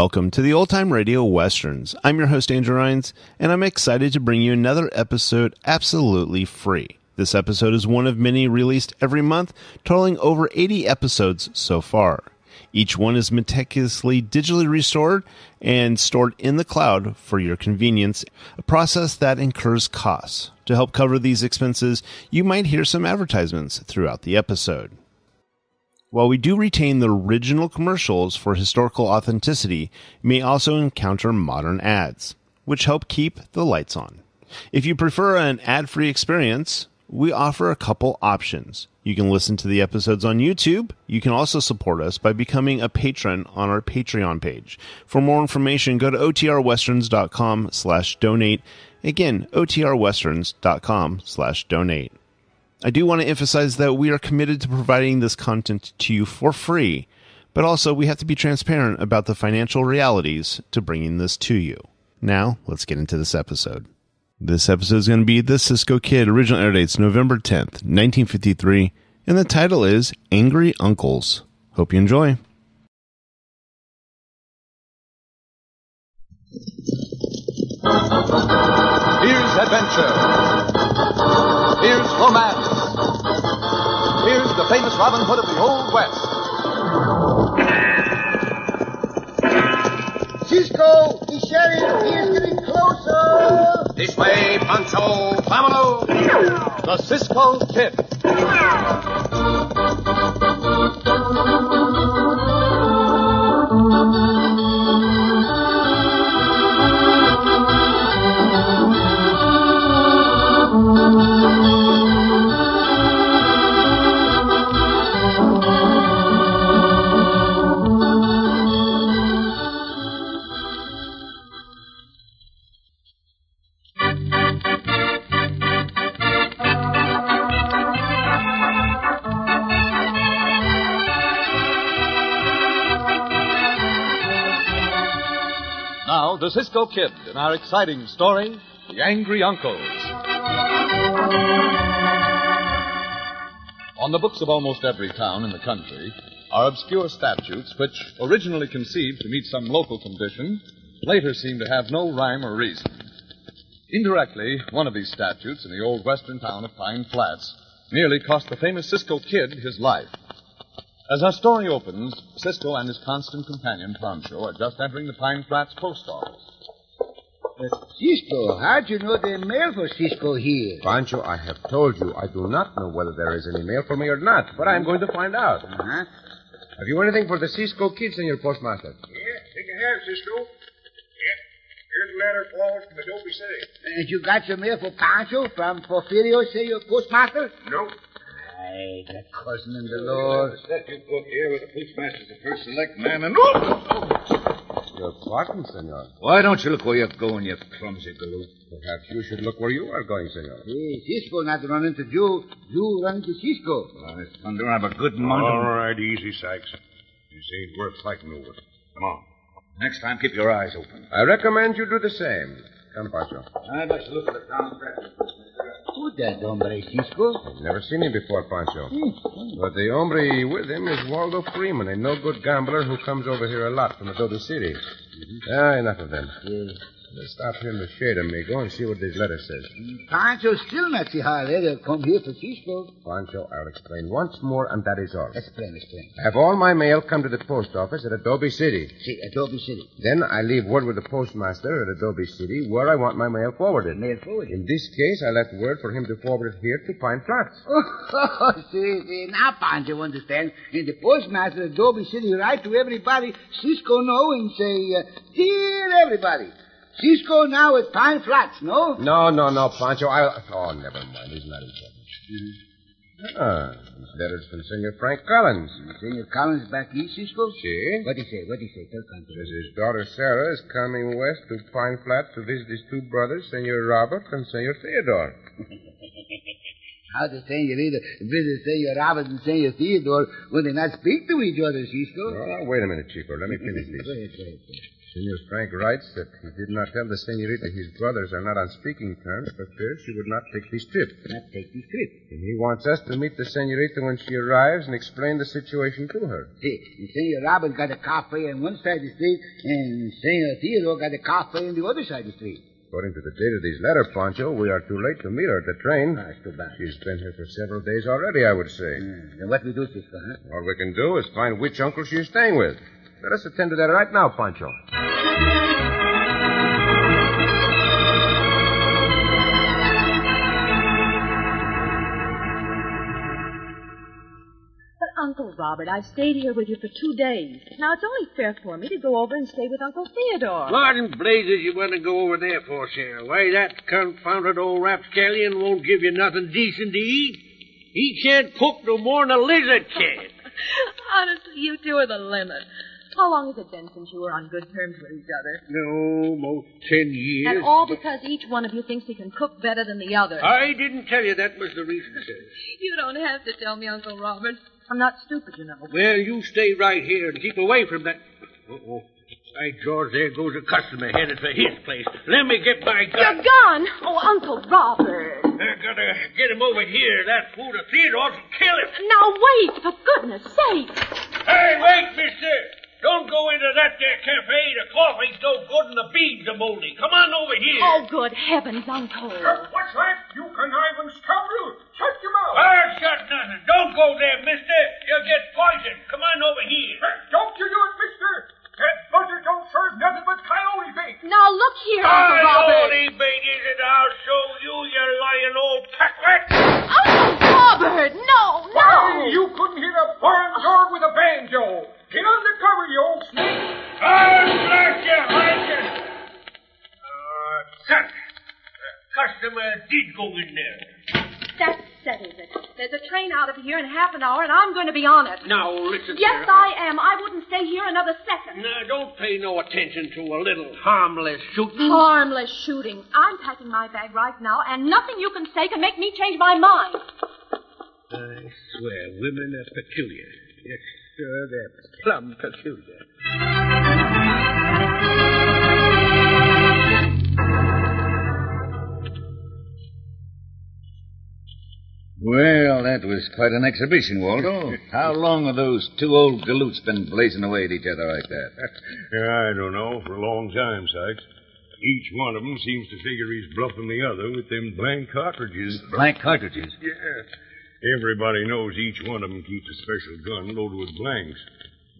Welcome to the Old Time Radio Westerns. I'm your host, Andrew Rhynes, and I'm excited to bring you another episode absolutely free. This episode is one of many released every month, totaling over 80 episodes so far. Each one is meticulously digitally restored and stored in the cloud for your convenience, a process that incurs costs. To help cover these expenses, you might hear some advertisements throughout the episode. While we do retain the original commercials for historical authenticity, you may also encounter modern ads, which help keep the lights on. If you prefer an ad free experience, we offer a couple options. You can listen to the episodes on YouTube. You can also support us by becoming a patron on our Patreon page. For more information, go to otrwesterns.com slash donate. Again, otrwesterns.com slash donate. I do want to emphasize that we are committed to providing this content to you for free, but also we have to be transparent about the financial realities to bringing this to you. Now, let's get into this episode. This episode is going to be The Cisco Kid. Original air dates November 10th, 1953, and the title is Angry Uncles. Hope you enjoy. Here's adventure. Here's romance. Here's the famous Robin Hood of the Old West. Cisco, the sheriff, he is getting closer. This way, Pancho. Vámonos. The Cisco Kid. The Cisco Kid in our exciting story, The Angry Uncles. On the books of almost every town in the country are obscure statutes which, originally conceived to meet some local condition, later seem to have no rhyme or reason. Indirectly, one of these statutes in the old western town of Pine Flats nearly cost the famous Cisco Kid his life. As our story opens, Cisco and his constant companion, Pancho, are just entering the Pine Flats post office. Cisco, how'd you know the mail for Cisco here? Pancho, I have told you I do not know whether there is any mail for me or not, but I'm going to find out. Uh-huh. Have you anything for the Cisco kids, Senor Postmaster? Yeah, take a have, Cisco. Yeah. Here's a letter forward from Adobe City. And you got your mail for Pancho from Porfirio, say your postmaster? Nope. Hey, that cousin in the Lord. Set your book here with the postmaster's the first select man and... Your pardon, Senor. Why don't you look where you're going, you clumsy galoot? Perhaps you should look where you are going, Senor. Hey, Cisco not run into you. You run into Cisco. Honest thunder, I have a good mind. All right, easy, Sykes. This ain't worth fighting over. Come on. Next time, keep your eyes open. I recommend you do the same. Come, Pancho. I'd like to look at the town press. Who that hombre, Cisco? I've never seen him before, Pancho. Hmm. But the hombre with him is Waldo Freeman, a no-good gambler who comes over here a lot from Adobe City. Ah, enough of them. Yeah. Let's stop here in the shade, amigo, and see what this letter says. Pancho still not see how a letter come here for Cisco. Pancho, I'll explain once more, and that is all. Explain, explain. Have all my mail come to the post office at Adobe City. See, Adobe City. Then I leave word with the postmaster at Adobe City where I want my mail forwarded. Mail forward. In this case, I left word for him to forward it here to Pine Flats. Oh, see, see, now Pancho understand. And the postmaster at Adobe City write to everybody Cisco know and say, uh, Dear everybody, Cisco now at Pine Flats, no? No, no, no, Pancho. I'll. Oh, never mind. He's not important. Ah, this letter's from Senor Frank Collins. Senor Collins back east, Cisco? See? What he say? What he say? Tell Pancho. Says his daughter Sarah is coming west to Pine Flats to visit his two brothers, Senor Robert and Senor Theodore. How the either visit Senor Robert and Senor Theodore when they not speak to each other, Cisco? Oh, wait a minute, Chico. Let me finish this. go ahead, go ahead. Senor Frank writes that he did not tell the senorita his brothers are not on speaking terms for fear she would not take this trip. Not take this trip. And he wants us to meet the senorita when she arrives and explain the situation to her. See, and Senor Robert got a cafe on one side of the street, and Senor Theodore got a cafe on the other side of the street. According to the date of these letters, Pancho, we are too late to meet her at the train. Ah, it's too bad. She's been here for several days already, I would say. Hmm, Then what we do, Cisco, huh? All we can do is find which uncle she's staying with. Let us attend to that right now, Pancho. But, Uncle Robert, I've stayed here with you for two days. Now, it's only fair for me to go over and stay with Uncle Theodore. What in blazes you want to go over there for, Sarah? Why, that confounded old rapscallion won't give you nothing decent to eat. He can't cook no more than a lizard can. Honestly, you two are the limit. How long has it been since you were on good terms with each other? No, most ten years. And all because each one of you thinks he can cook better than the other. I didn't tell you that was the reason, Sarah. You don't have to tell me, Uncle Robert. I'm not stupid, you know. Well, you stay right here and keep away from that. Uh-oh. By George, there goes a customer headed for his place. Let me get my gun. Your gun! Oh, Uncle Robert. I gotta get him over here. That fool of Theodore will kill him. Now wait, for goodness sake. Hey, wait, mister. Don't go into that there cafe. The coffee's no good and the beans are moldy. Come on over here. Oh, good heavens, Uncle. What's that? You conniving scoundrel! Shut your mouth! I'll shut nothing. Don't go there, mister. You'll get poisoned. Come on over here. Hey, don't you do it, mister! That buzzard don't serve nothing but coyote bait! Now look here, Uncle Coyote bait an hour, and I'm going to be on it. Now, listen, Yes, Sarah. I am. I wouldn't stay here another second. Now, don't pay no attention to a little harmless shooting. Harmless shooting. I'm packing my bag right now, and nothing you can say can make me change my mind. I swear, women are peculiar. Yes, sir, they're plumb peculiar. Quite an exhibition, Waldo. How long have those two old galoots been blazing away at each other like that? I don't know. For a long time, Sykes. Each one of 'em seems to figure he's bluffing the other with them blank cartridges. Blank cartridges. Yeah. Everybody knows each one of 'em keeps a special gun loaded with blanks.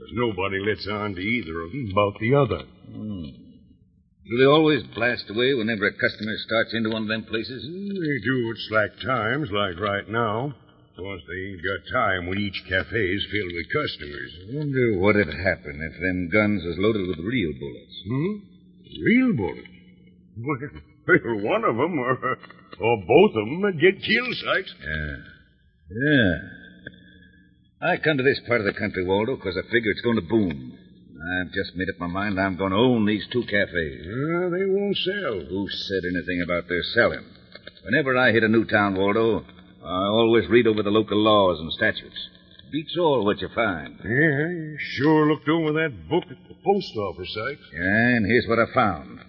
But nobody lets on to either of 'em about the other. Hmm. Do they always blast away whenever a customer starts into one of them places? Mm, they do at slack times, like right now. Of course, they ain't got time when each cafe's filled with customers. I wonder what'd happen if them guns was loaded with real bullets. Hmm? Real bullets? Well, one of 'em or, or both of 'em would get killed, Sykes. Yeah. Yeah. I come to this part of the country, Waldo, because I figure it's going to boom. I've just made up my mind I'm going to own these two cafes. Uh, they won't sell. Who said anything about their selling? Whenever I hit a new town, Waldo, I always read over the local laws and statutes. Beats all what you find. Yeah, you sure looked over that book at the post office, Sykes. Yeah, and here's what I found.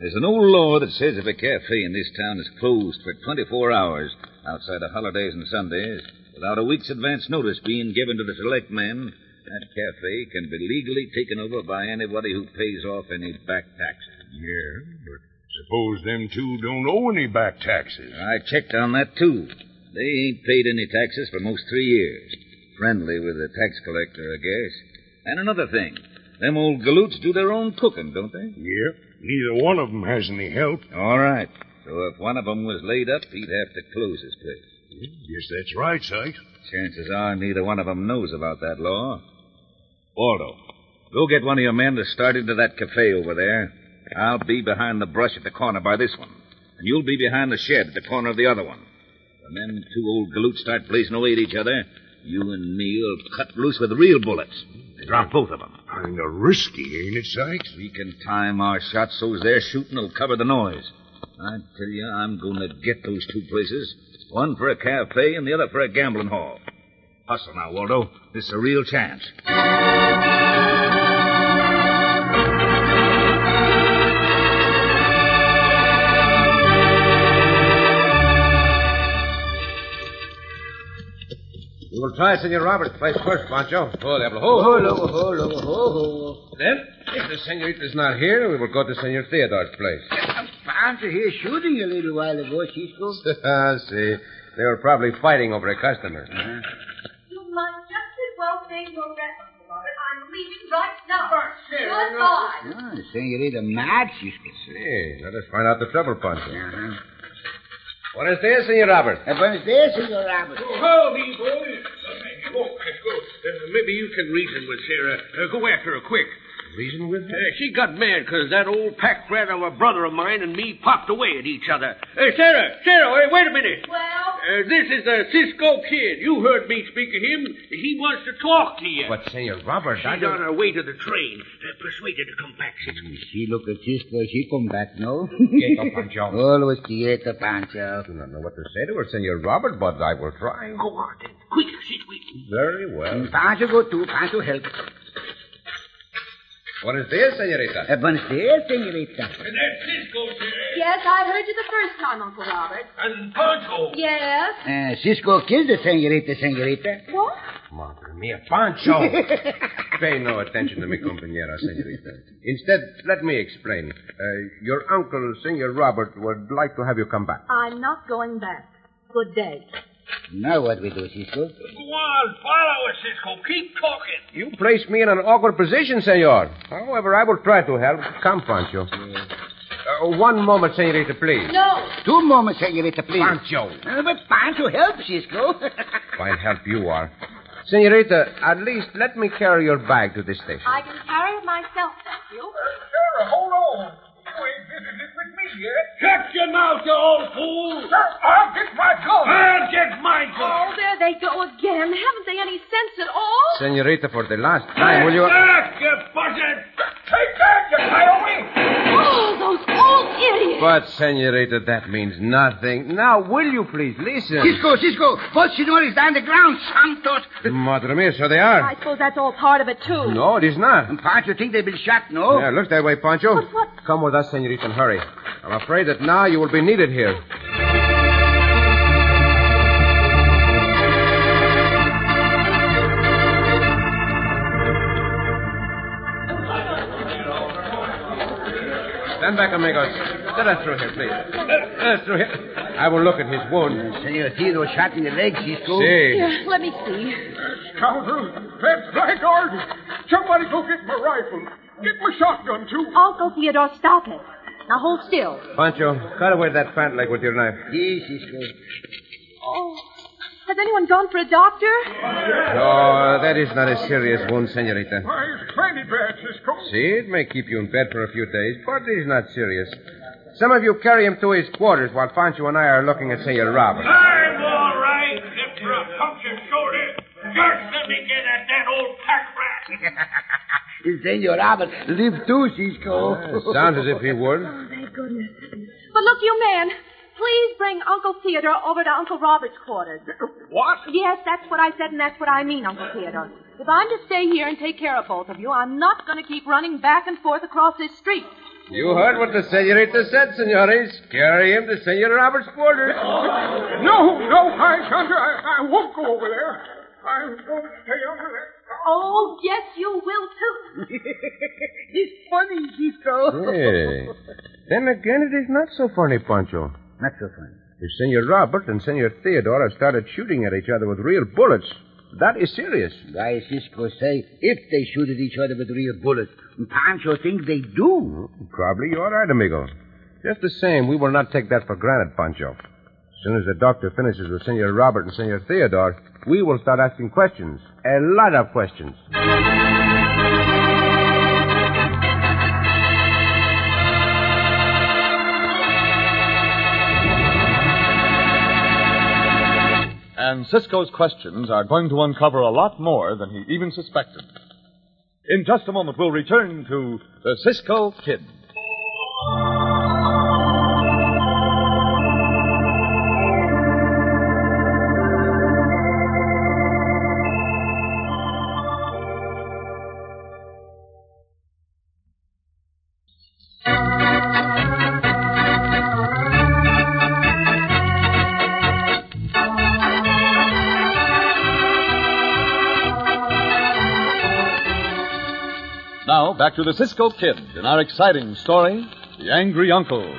There's an old law that says if a cafe in this town is closed for 24 hours outside of holidays and Sundays, without a week's advance notice being given to the select men, that cafe can be legally taken over by anybody who pays off any back taxes. Yeah, but suppose them two don't owe any back taxes. I checked on that, too. They ain't paid any taxes for most three years. Friendly with the tax collector, I guess. And another thing. Them old galoots do their own cooking, don't they? Yep. Neither one of 'em has any help. All right. So if one of 'em was laid up, he'd have to close his place. Guess that's right, Sykes. Chances are neither one of 'em knows about that law. Waldo, go get one of your men to start into that cafe over there. I'll be behind the brush at the corner by this one. And you'll be behind the shed at the corner of the other one. When them two old galoots start blazing away at each other, you and me'll cut loose with real bullets. Drop both of 'em. Kinda risky, ain't it, Sykes? We can time our shots so's their shooting will cover the noise. I tell you, I'm going to get those two places. One for a cafe and the other for a gambling hall. Hustle now, Waldo. This is a real chance. We'll try Senor Robert's place first, Pancho. Oh, Diablo. Oh, Ho, logo, ho, logo, ho, ho. Then, if the senorita is not here, we will go to Senor Theodore's place. Pancho here shooting a little while ago, Cisco. Ah, see. They were probably fighting over a customer. You might just as well save your breath, Uncle Robert. I'm leaving right now. Goodbye. Ah, senorita mad, Cisco. See, let us find out the trouble, Pancho. Buenos dias, Senor Robert. Uh, buenos dias, Senor Robert. Howdy, boys. Go. Uh, maybe you can reason with Sarah. Uh, go after her quick. Reason with her? Uh, she got mad because that old pack rat of a brother of mine and me popped away at each other. Hey, Sarah, Sarah, wait, wait a minute. Well, Uh, this is the Cisco kid. You heard me speak of him. He wants to talk to you. But, Senor Robert, I She's don't... on her way to the train. Uh, persuade her to come back, Cisco. She look at Cisco, she come back, no? Quieto, Pancho. Always quieto, Pancho. I do not know what to say to her, Senor Robert, but I will try. Go on, then. Quick, she's waiting. Very well. Pancho go too, Pancho help. Buenos dias, senorita. Uh, buenos dias, senorita. And that's Cisco, Sarah. yes, I heard you the first time, Uncle Robert. And Pancho. Yes. Uh, Cisco killed the senorita, senorita. What? Madre mia, Pancho! Pay no attention to me, compañera, senorita. Instead, let me explain. Uh, your uncle, Senor Robert, would like to have you come back. I'm not going back. Good day. Now what we do, Cisco? Go on, follow us, Cisco. Keep talking. You place me in an awkward position, senor. However, I will try to help. Come, Pancho. Uh, one moment, senorita, please. No. Two moments, senorita, please. Pancho. Uh, but Pancho help, Cisco. Fine help you are. Senorita, at least let me carry your bag to the station. I can carry it myself, thank you. Sarah, hold on. You ain't visited with me yet. Shut your mouth, you old fool. I'll get my gun. I'll get my gun. Oh, there they go again. Haven't they any sense at all? Senorita, for the last time, will you... But, senorita, that means nothing. Now, will you please listen? Cisco, Cisco, both senores down the ground, santos. Madre mia, so they are. I suppose that's all part of it, too. No, it is not. And Pancho think they've been shot, no? Yeah, looks that way, Pancho. But what- Come with us, senorita, and hurry. I'm afraid that now you will be needed here. Stand back, amigos. Let us through here, please. Let us through here. I will look at his wound. Senor Theodore shot in the leg, Cisco. See. Here, let me see. Scoundrel, that's blackguard. Somebody go get my rifle. Get my shotgun, too. Uncle Theodore, stop it. Now hold still. Pancho, cut away that pant leg with your knife. Yes, Cisco. Oh, has anyone gone for a doctor? No, that is not a serious wound, senorita. Why, it's plenty bad, Cisco. See, it may keep you in bed for a few days, but it is not serious. Some of you carry him to his quarters while Pancho and I are looking at Senor Robert. I'm all right, except for a punctured shoulder. Just let me get at that old pack rat. Senor Robert live too, Cisco. Uh, sounds as if he would. Oh, thank goodness. But look, you man, please bring Uncle Theodore over to Uncle Robert's quarters. What? Yes, that's what I said, and that's what I mean, Uncle Theodore. If I'm to stay here and take care of both of you, I'm not going to keep running back and forth across this street. You heard what the senorita said, senores. Carry him to Senor Robert's quarters. No, no, I can't. I, I won't go over there. I won't stay under there. Oh, yes, you will, too. It's funny, Cisco. Hey. Then again, it is not so funny, Pancho. Not so funny. If Senor Robert and Senor Theodore have started shooting at each other with real bullets, that is serious. Why, Cisco say if they shoot at each other with real bullets. Pancho think they do. Probably you're right, amigo. Just the same, we will not take that for granted, Pancho. As soon as the doctor finishes with Senor Robert and Senor Theodore, we will start asking questions. A lot of questions. And Cisco's questions are going to uncover a lot more than he even suspected. In just a moment, we'll return to the Cisco Kid. Back to the Cisco Kid in our exciting story, The Angry Uncles.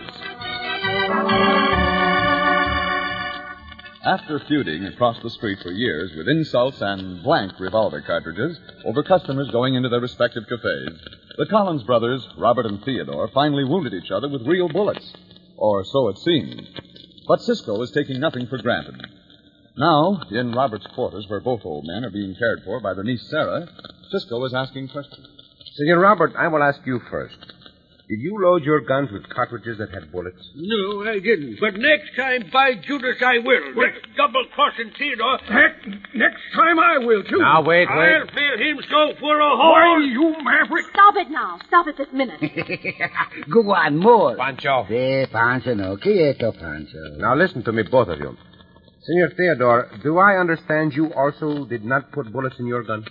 After feuding across the street for years with insults and blank revolver cartridges over customers going into their respective cafes, the Collins brothers, Robert and Theodore, finally wounded each other with real bullets. Or so it seemed. But Cisco is taking nothing for granted. Now, in Robert's quarters, where both old men are being cared for by their niece Sarah, Cisco is asking questions. Senor Robert, I will ask you first. Did you load your guns with cartridges that had bullets? No, I didn't. But next time, by Judas, I will. Next double crossing Theodore. Heck, next time I will, too. Now, wait, wait. I'll fill him so full of Why, holes. you maverick. Stop it now. Stop it this minute. Go on, more. Pancho. Si, Pancho, no. Quieto, Pancho. Now listen to me, both of you. Senor Theodore, do I understand you also did not put bullets in your gun?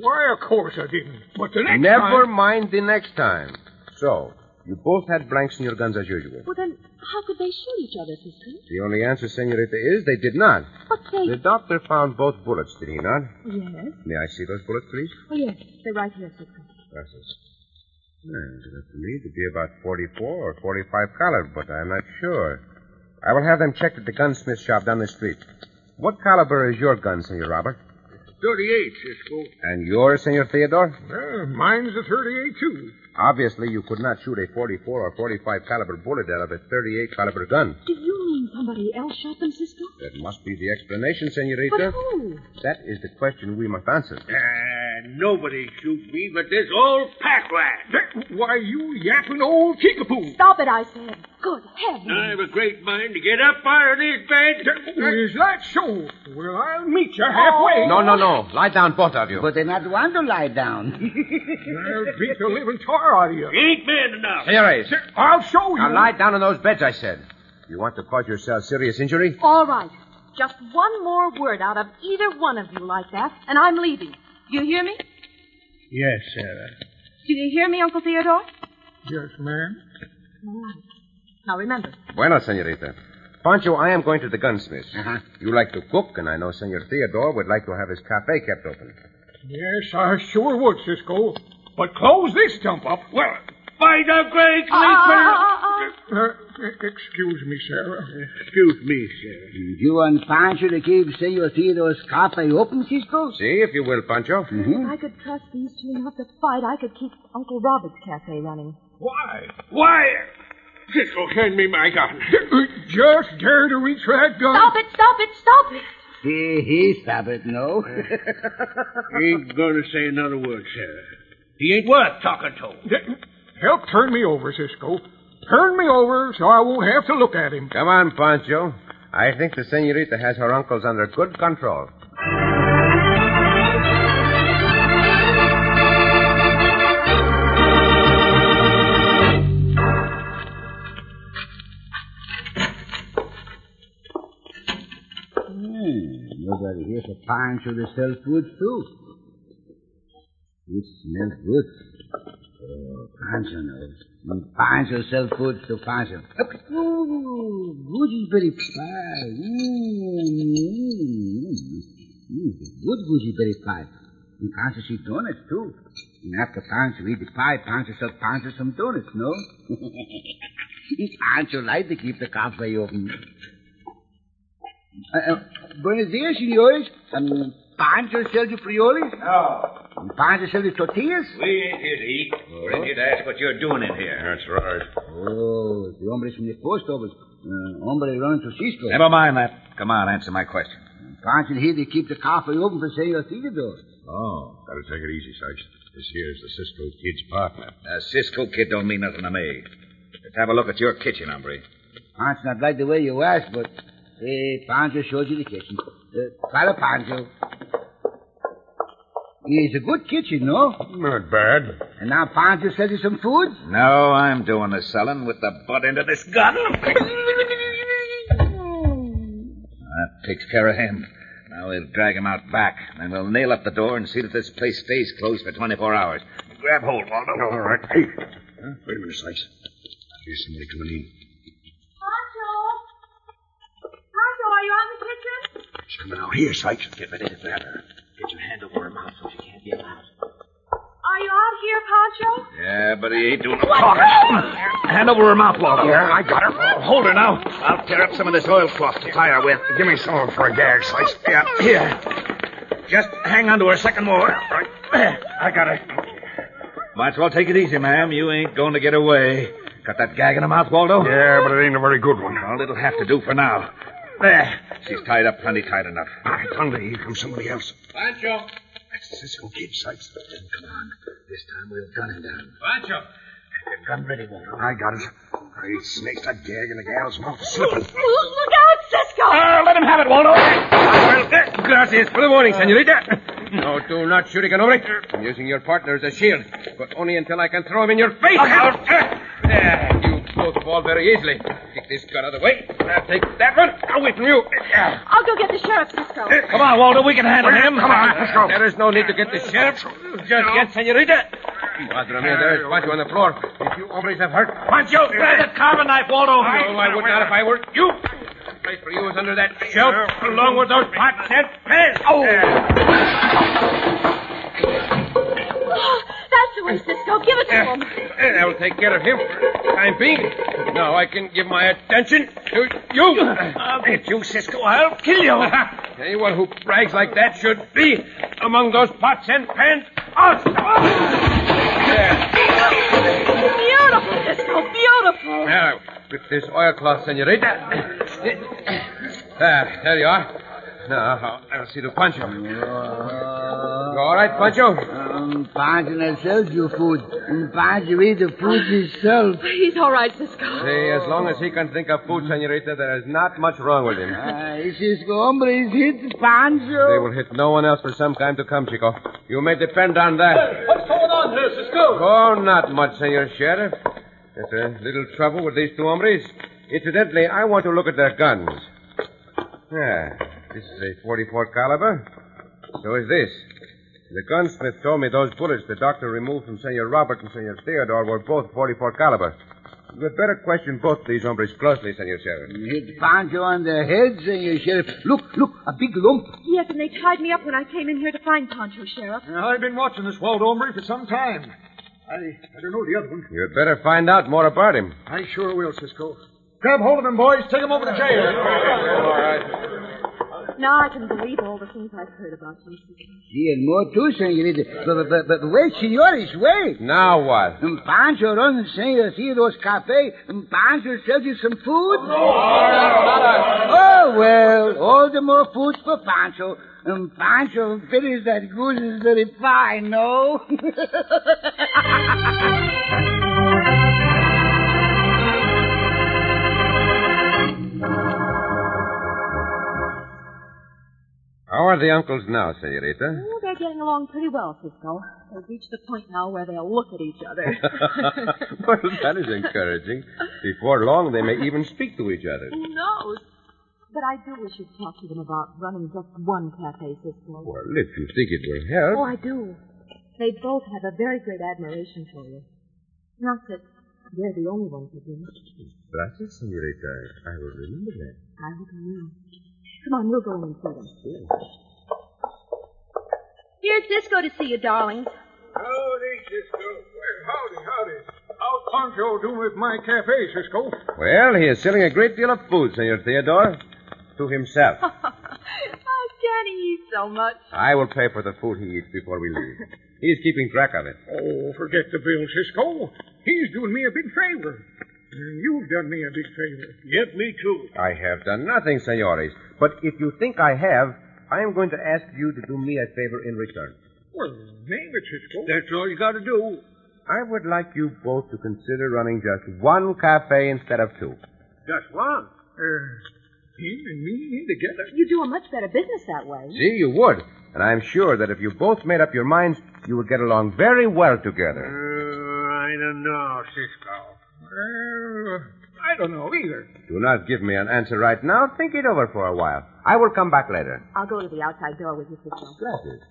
Why, of course I didn't. But the next Never time... Never mind the next time. So, you both had blanks in your guns as usual. well, then, how could they shoot each other, Cisco? The only answer, Senorita, is they did not. But they... The doctor found both bullets, did he not? Yes. May I see those bullets, please? Oh, yes. They're right here, Cisco. Gracias. Yeah, it looks to me to be about 44 or 45 caliber, but I'm not sure. I will have them checked at the gunsmith shop down the street. What caliber is your gun, Senor Robert? 38, Cisco. And yours, Senor Theodore? Well, mine's a 38, too. Obviously, you could not shoot a 44 or 45 caliber bullet out of a 38 caliber gun. Do you mean somebody else shot them, Cisco? That must be the explanation, Senorita. But who? That is the question we must answer. Ah, nobody shoots me but this old pack rat. That, why, you yapping old kickapoo. Stop it, I said. Good heavens. I've a great mind to get up out of this bed. Is that so? Well, I'll meet you halfway. No, no, no. Lie down, both of you. But they not want to lie down. I'll beat the living tar out of you. Ain't man enough. Senores, I'll show you. now lie down on those beds, I said. You want to cause yourself serious injury? All right. Just one more word out of either one of you like that, and I'm leaving. Do you hear me? Yes, Sarah. Do you hear me, Uncle Theodore? Yes, ma'am. All right. Now remember, Bueno, senorita. Pancho, I am going to the gunsmith's. Uh-huh. You like to cook, and I know Senor Theodore would like to have his cafe kept open. Yes, I sure would, Cisco. But close this stump up. Well, By the great Ah, ah, leaper. Uh, excuse me, Sarah. Excuse me, Sarah. you want Pancho to keep Senor Theodore's cafe open, Cisco? See, if you will, Pancho. if I could trust these two not to fight, I could keep Uncle Robert's cafe running. Why? Why? Cisco, hand me my gun. Just dare to reach that gun. Stop it! Stop it! Stop it! He, he stop it, no. he Ain't gonna say another word, Sarah. He ain't worth talking to. Help turn me over, Cisco. Turn me over so I won't have to look at him. Come on, Pancho. I think the senorita has her uncles under good control. Hmm, nobody here for Pancho to sell food, too. It smells good. Oh, Pancho knows. When Pancho sell food to Pancho. Look, ooh, gooseberry pie. Mmm, mm, good gooseberry pie. And Pancho see donuts, too. And after Pancho eat the pie, Pancho sell Pancho some donuts, no? Pancho like to keep the cafe open. Uh, uh, buenos dias, senores. Um, Pancho sell you frijoles? No, And Pancho sell you tortillas? we ain't here to eat. We're in here to ask what you're doing in here. That's right. Oh, the hombres from the post office. Uh, hombre running to Cisco. Never mind that. Come on, answer my question. Pancho here to keep the cafe open for Senor Theodore. Oh. Gotta take it easy, Sykes. This here's the Cisco kid's partner. Uh, Cisco kid don't mean nothing to me. Let's have a look at your kitchen, hombre. Pancho not like the way you ask, but eh, Pancho showed you the kitchen. Uh, follow Pancho. It's a good kitchen, no? Not bad. And now Pancho sells you some food? No, I'm doing the selling with the butt end of this gun. That takes care of him. Now we'll drag him out back, then we'll nail up the door and see that this place stays closed for 24 hours. Grab hold, Waldo. All right. Hey. Huh? Wait a minute, Sykes. I hear somebody coming in. Pancho! Pancho, are you on the kitchen? She's coming out here, Sykes. Get ready to grab her. Get your hand over her mouth so she can't yell out. Are you out here, Pancho? Yeah, but he ain't doing no talking. Hand over her mouth, Waldo. Yeah, I got her. Hold her now. I'll tear up some of this oilcloth to tie her with. Give me some of 'em for a gag slice. Yeah, Here. Just hang on to her a second more. right. I got her. Might as well take it easy, ma'am. You ain't going to get away. Got that gag in her mouth, Waldo? Yeah, but it ain't a very good one. All it'll have to do for now. There. She's tied up plenty tight enough. By thunder, here comes somebody else. Pancho. That's Cisco Kid, Sykes. Come on. This time we'll gun him down. Pancho. Get gun ready, Waldo. I got it. Great snakes, that gag in the gal's mouth is slipping. Look out, Cisco! Uh, let him have it, Waldo. Well, gracias for the warning, senorita. No, do not shoot again, hombre. I'm using your partner as a shield, but only until I can throw him in your face. There, you both fall very easily. Take this gun out of the way. Now take that one away from you. I'll go get the sheriff, Cisco. Come on, Walter. We can handle him. Come on, let's go. There is no need to get the sheriff. Just get senorita. Madre mia, there's Pancho on the floor. If you hombres have hurt... Pancho, grab that carving knife, Waldo. No, I would not if I were you. The place for you is under that shelf, along with those pots and pans. Oh! oh Way, Cisco. Give it to him. Eh, eh, I will take care of him for the time being. Now I can give my attention to you. I'll uh, eh, you, Cisco. I'll kill you. Uh-huh. Anyone who brags like that should be among those pots and pans. Also. Beautiful, Cisco. Beautiful. Now, with this oilcloth, senorita. There, there you are. Now, I'll see to Pancho. You all right, Pancho? Um, Pancho not sells you food. Um, Pancho eat the food himself. He's all right, Cisco. See, as long as he can think of food, senorita, there is not much wrong with him. Ah, Cisco, hombres hit Pancho. They will hit no one else for some time to come, Chico. You may depend on that. What's going on here, Cisco? Oh, not much, Senor Sheriff. There's a little trouble with these two hombres. Incidentally, I want to look at their guns. Yeah, this is a 44 caliber. So is this. The gunsmith told me those bullets the doctor removed from Senor Robert and Senor Theodore were both 44 caliber. You had better question both these hombres closely, Senor Sheriff. Hit you on the head, Senor Sheriff. Look, look, a big lump. Yes, and they tied me up when I came in here to find Pancho, Sheriff. Now, I've been watching this Waldo hombre for some time. I, I don't know the other one. You'd better find out more about him. I sure will, Cisco. Grab hold of him, boys. Take him over to jail. All right. Now I can believe all the things I've heard about you, Cisco. See, and more too, Senorita. But, but, but wait, senores, wait. Now what? Um, Pancho runs Senor Theodore's cafe, and Pancho sells you some food. Oh, well, all the more food for Pancho. And Pancho fitters that goose is very fine, no? How are the uncles now, Senorita? Oh, they're getting along pretty well, Cisco. They've reached the point now where they'll look at each other. well, that is encouraging. Before long, they may even speak to each other. Who knows? But I do wish you'd talk to them about running just one cafe, Cisco. Well, if you think it will help. Oh, I do. They both have a very great admiration for you. Not that they're the only ones who do. Gracias, Senorita. I will remember that. I hope you will. Come on, we'll go in and see them. Here's Cisco to see you, darlings. Howdy, Cisco. Well, howdy, howdy. How's Pancho doing with my cafe, Cisco? Well, he is selling a great deal of food, Senor Theodore. To himself. How can he eat so much? I will pay for the food he eats before we leave. He's keeping track of it. Oh, forget the bill, Cisco. He's doing me a big favor. And You've done me a big favor. Yep, me too. I have done nothing, senores. But if you think I have, I am going to ask you to do me a favor in return. Well, name it, Cisco. That's all you got to do. I would like you both to consider running just one cafe instead of two. Just one. Uh, him and me in together. You do a much better business that way. See, you would. And I'm sure that if you both made up your minds, you would get along very well together. Uh, I don't know, Cisco. Well, I don't know either. Do not give me an answer right now. Think it over for a while. I will come back later. I'll go to the outside door with you, Cisco. Glasses.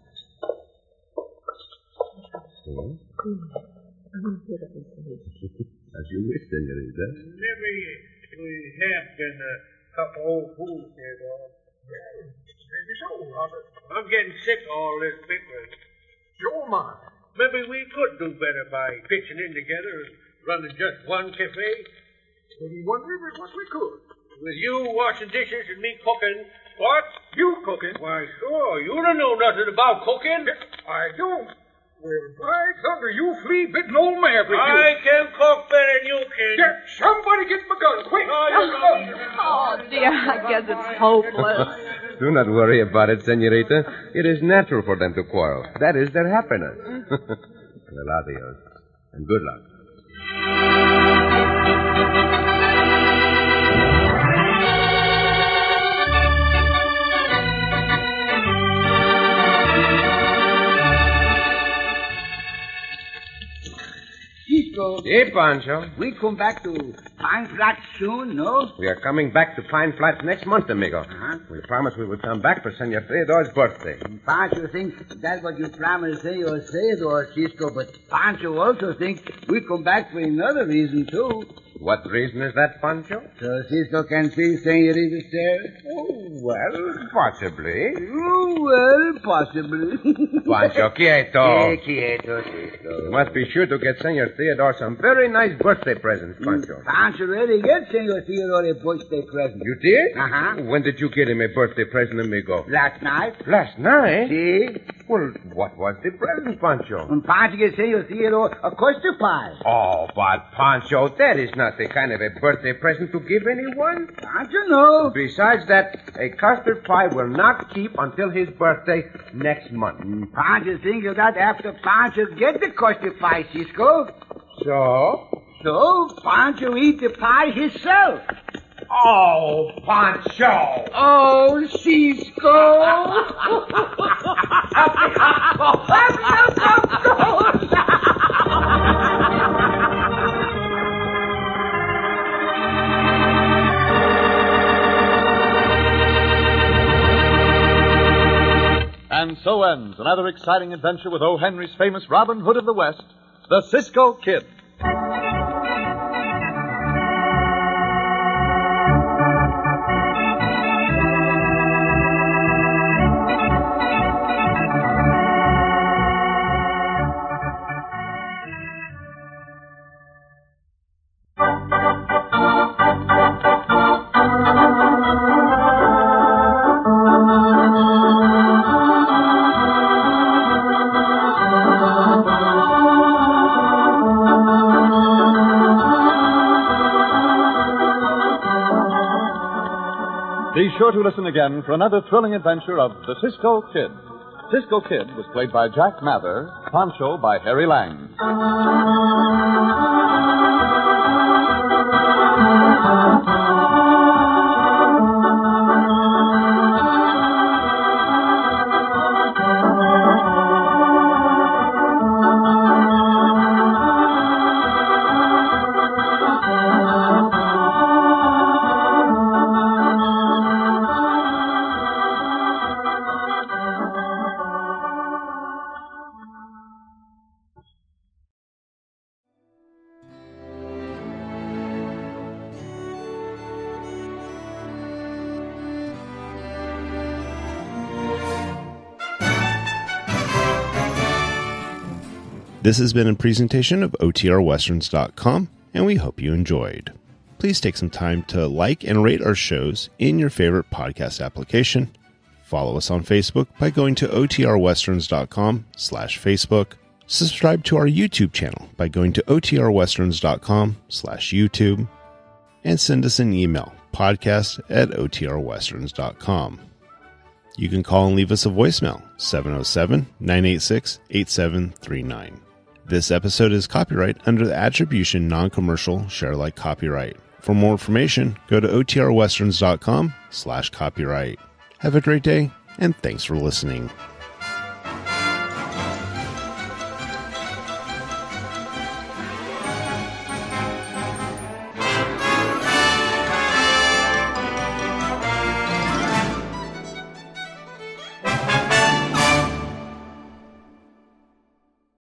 Hmm? I want to hear what they say. As you wish, senorita. Maybe we have been a couple old fools here, though. Maybe so, Robert. I'm getting sick of all this bickering. So am I. maybe we could do better by pitching in together and running just one cafe. Shouldn't wonder if it was we could. With you washing dishes and me cooking. What? You cooking? Why, sure. You don't know nothing about cooking. I don't. Well, by thunder, you flea-bitten old maverick. you. I can cook better than you can. Get somebody get my gun, quick! Oh, dear, I guess it's hopeless. Do not worry about it, senorita. It is natural for them to quarrel. That is their happiness. well, adios. And good luck. Hey, Pancho. we come back to Pine Flat soon, no? We are coming back to Pine Flats next month, amigo. Uh-huh. We promised we would come back for Senor Theodore's birthday. Pancho thinks that's what you promised Senor Theodore, Cisco, but Pancho also thinks we come back for another reason, too. What reason is that, Pancho? So Cisco can see Senorita Stairs? Oh, well, possibly. Oh, well, possibly. Pancho, quieto. Eh, quieto, Cisco. You must be sure to get Senor Theodore some very nice birthday presents, Pancho. Pancho already get Senor Theodore a birthday present. You did? Uh-huh. When did you get him a birthday present, amigo? Last night. Last night? See? Well, what was the present, Pancho? Pancho get Senor Theodore a custard pie. Oh, but Pancho, that is not the kind of a birthday present to give anyone. Pancho know. Besides that, a custard pie will not keep until his birthday next month. Pancho think of that after Pancho get the custard pie, Cisco. So? So, Pancho eat the pie himself. Oh, Pancho! Oh, Cisco! And so ends another exciting adventure with O. Henry's famous Robin Hood of the West, the Cisco Kid. Be sure to listen again for another thrilling adventure of the Cisco Kid. Cisco Kid was played by Jack Mather, Pancho by Harry Lang. This has been a presentation of OTRWesterns.com, and we hope you enjoyed. Please take some time to like and rate our shows in your favorite podcast application. Follow us on Facebook by going to OTRWesterns.com slash Facebook. Subscribe to our YouTube channel by going to OTRWesterns.com slash YouTube. And send us an email, podcast at OTRWesterns.com. You can call and leave us a voicemail, 707 986 8739. This episode is copyright under the attribution non-commercial share alike copyright. For more information, go to otrwesterns.com slash copyright. Have a great day, and thanks for listening.